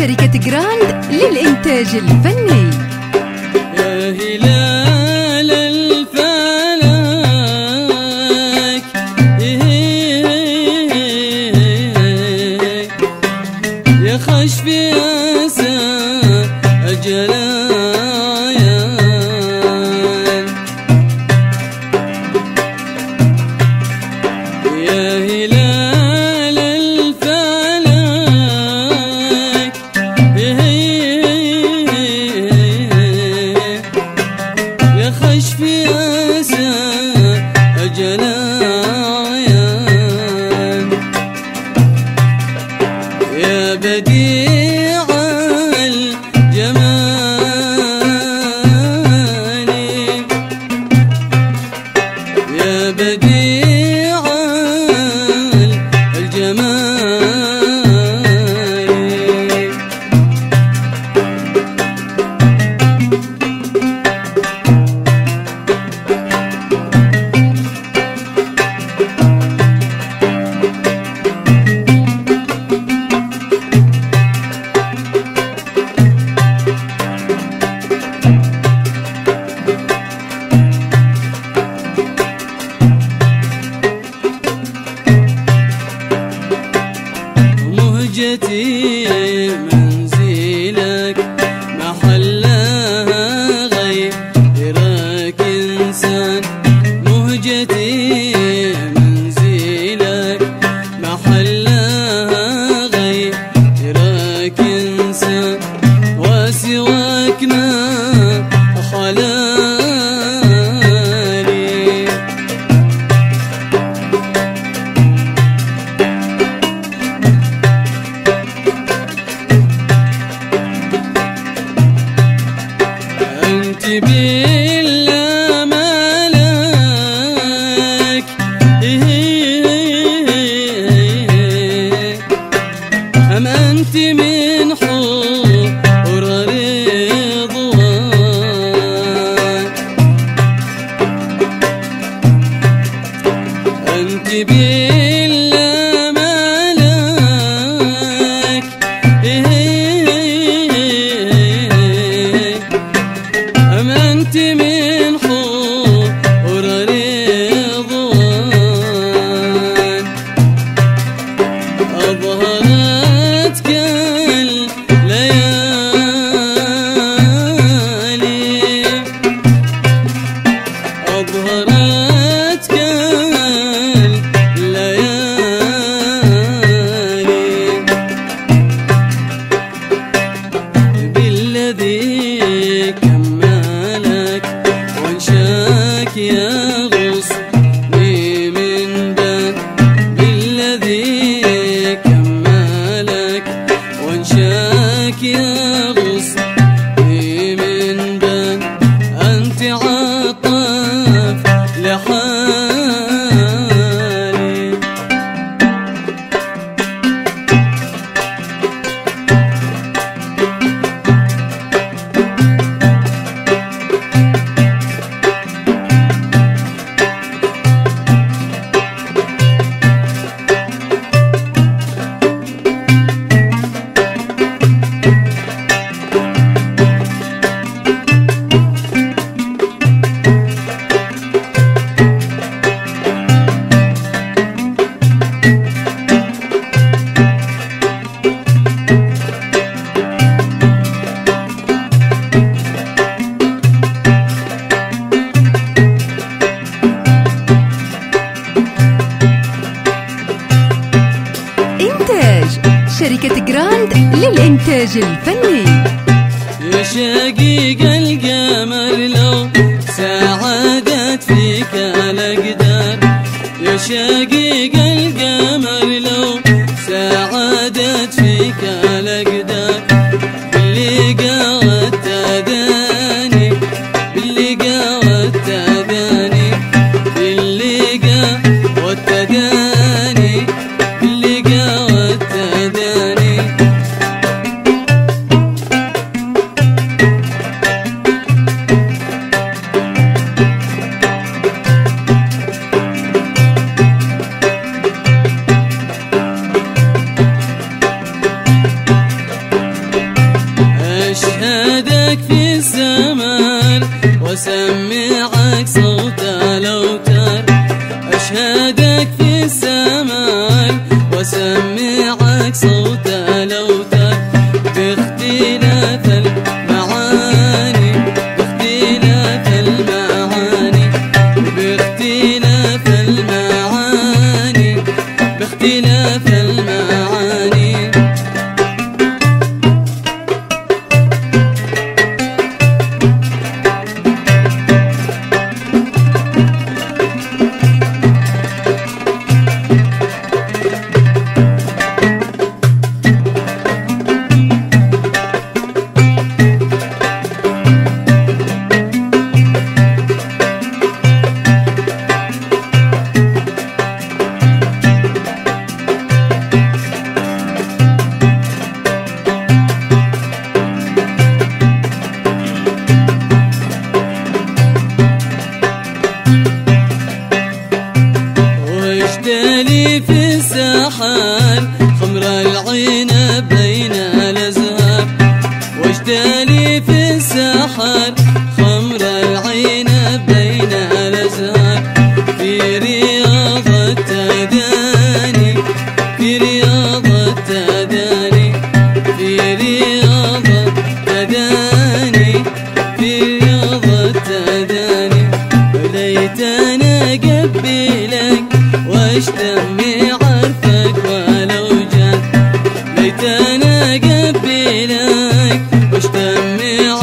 شركة جراند للإنتاج الفني. يا هلال الفلك يا خشب أسى أجلك baby. نحب شركة جراند للإنتاج الفني. يا شقيق القلب الزمان وسمعك صوت لو واشتلي في الساحل خمر العين أنا اقبلك واشتمع